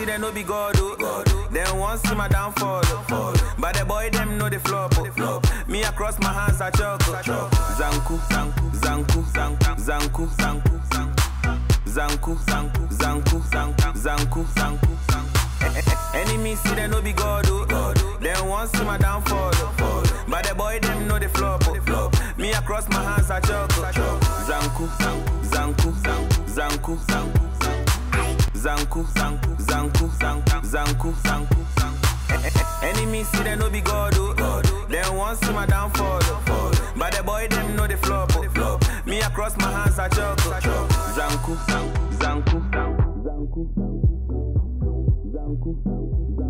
See them no be God, oh. Them want see my downfall, oh. But the boy them know the flop, oh. Me across my hands I oh. Zanku, zanku, zanku, zanku, zanku, zanku, zanku, zanku, zanku, zanku, zanku, zanku, zanku. Enemy see them no be God, oh. Them want see my downfall, oh. But the boy them know the flop, oh. Me across my hands I oh. Zanku, zanku, zanku, zanku, zanku, zanku, zanku, zanku, zanku, zanku, zanku, zanku. Enemy see them no be God, oh. Them want see my downfall, oh. But the boy them know the flop, oh. Me across my hands I choke, oh. Zanku, zanku, zanku, zanku, zanku, zanku.